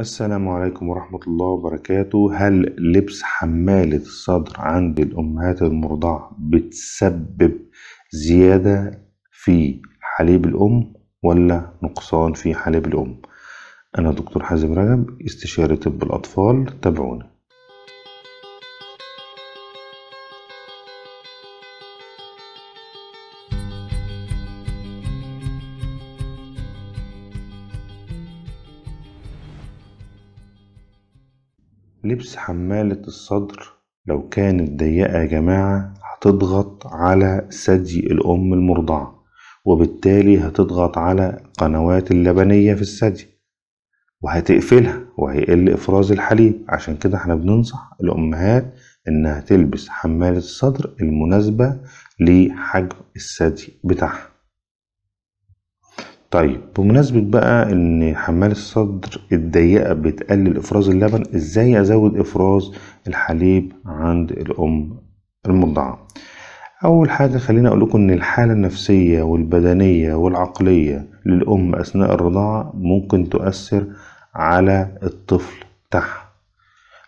السلام عليكم ورحمة الله وبركاته. هل لبس حمالة الصدر عند الأمهات المرضعة بتسبب زيادة في حليب الأم ولا نقصان في حليب الأم؟ أنا دكتور حازم رجب استشاري طب الأطفال تابعوني. لبس حمالة الصدر. لو كانت ضيقة يا جماعة هتضغط على ثدي الأم المرضعة وبالتالي هتضغط على قنوات اللبنية في الثدي وهتقفلها وهيقل إفراز الحليب. عشان كده إحنا بننصح الأمهات إنها تلبس حمالة الصدر المناسبة لحجم الثدي بتاعها. طيب بمناسبة بقى إن حمال الصدر الضيقة بتقلل إفراز اللبن إزاي أزود إفراز الحليب عند الأم المرضعة أول حاجة خليني أقول لكم إن الحالة النفسية والبدنية والعقلية للأم أثناء الرضاعة ممكن تؤثر على الطفل بتاعها.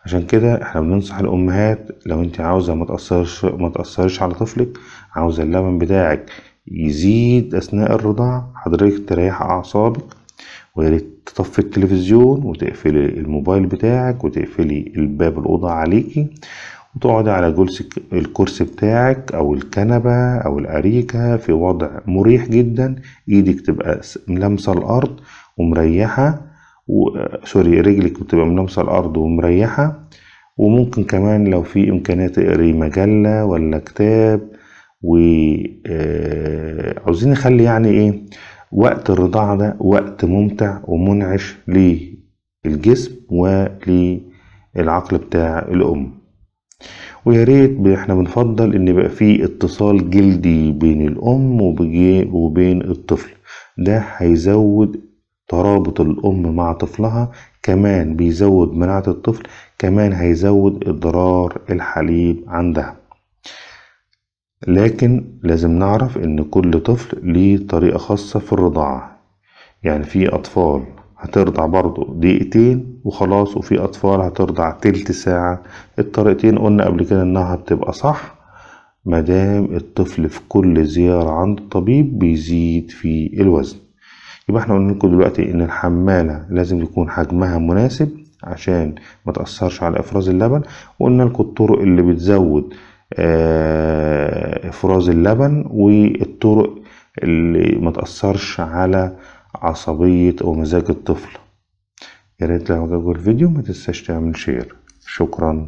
عشان كده إحنا بننصح الأمهات لو أنت عاوزة ما تأثرش ما تأثرش على طفلك عاوزة اللبن بتاعك يزيد أثناء الرضاعة حضرتك تريح أعصابك وياريت تطفي التلفزيون وتقفلي الموبايل بتاعك وتقفلي الباب الأوضة عليكي وتقعدي على جلسة الكرسي بتاعك أو الكنبة أو الأريكة في وضع مريح جدا. إيدك تبقى ملامسة الأرض ومريحة و... سوري رجلك بتبقى ملامسة الأرض ومريحة. وممكن كمان لو في إمكانية تقري مجلة ولا كتاب وعاوزين نخلي يعني إيه وقت الرضاعة ده وقت ممتع ومنعش للجسم وللعقل بتاع الأم. ويا ريت إحنا بنفضل إن يبقى في اتصال جلدي بين الأم وبين الطفل. ده هيزود ترابط الأم مع طفلها كمان بيزود مناعة الطفل كمان هيزود إضرار الحليب عندها. لكن لازم نعرف إن كل طفل ليه طريقة خاصة في الرضاعة. يعني في أطفال هترضع برضو دقيقتين وخلاص وفي أطفال هترضع تلت ساعة. الطريقتين قلنا قبل كده إنها بتبقى صح مادام الطفل في كل زيارة عند الطبيب بيزيد في الوزن. يبقى إحنا قلنا لكم دلوقتي إن الحمالة لازم يكون حجمها مناسب عشان ما تأثرش على إفراز اللبن. وقلنا لكم الطرق اللي بتزود افراز اللبن والطرق اللي ما تأثرش على عصبية ومزاج الطفل. يا ريت لو عجبك الفيديو ما تنساش تعمل شير شكرا.